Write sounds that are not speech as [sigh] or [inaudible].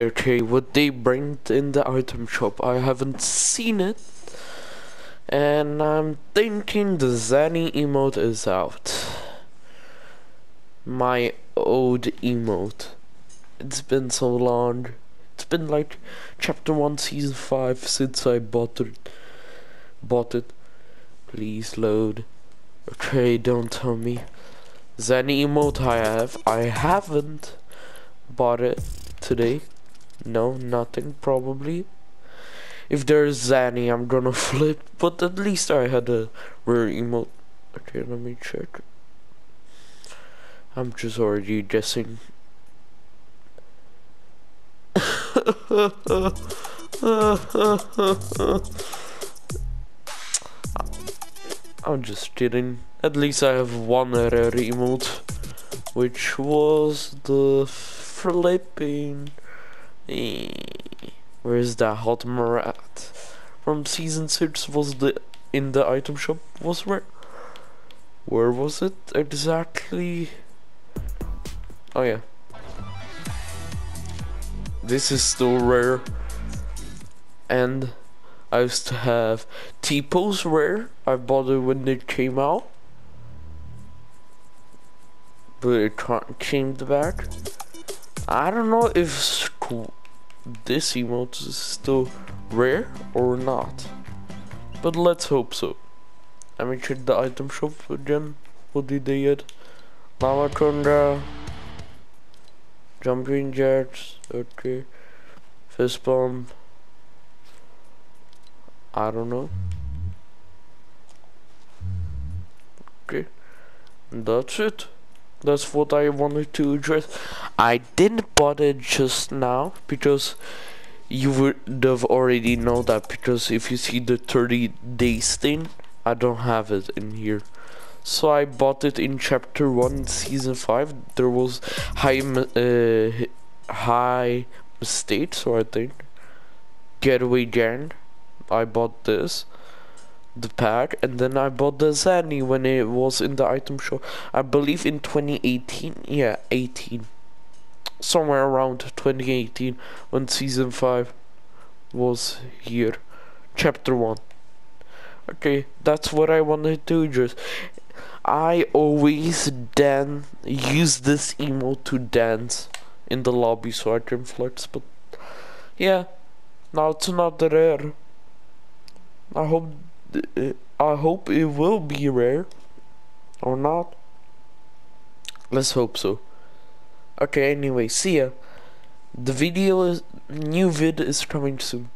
Okay, what they bring in the item shop, I haven't seen it. And I'm thinking the Zany emote is out. My old emote. It's been so long. It's been like chapter 1 season 5 since I bought it. Bought it. Please load. Okay, don't tell me. Zany emote I have. I haven't bought it today. No, nothing probably. If there's any, I'm gonna [laughs] flip, but at least I had a rare emote. Okay, let me check. I'm just already guessing. [laughs] I'm just kidding. At least I have one rare emote, which was the flipping. Where's that hot Marat? From season 6 was the in the item shop was where where was it exactly? Oh yeah. This is still rare and I used to have T-Pose rare. I bought it when it came out. But it can't came back. I don't know if this emote is still rare or not. But let's hope so. Let me check the item shop again. What did they get? Mama Conda. Jumping jets. Okay. Fist bomb. I don't know. Okay. That's it. That's what I wanted to address. I didn't bother just now because you would have already know that because if you see the 30 days thing, I don't have it in here. So I bought it in chapter 1 season 5. There was high uh, high mistake, so I think. Getaway gang. I bought this the pack and then I bought the Zany when it was in the item shop I believe in 2018 yeah 18 somewhere around 2018 when season 5 was here chapter 1 okay that's what I wanted to just I always then use this emote to dance in the lobby so I can flex but yeah now it's not rare I hope uh, I hope it will be rare or not. Let's hope so. Okay, anyway, see ya. The video is new vid is coming soon.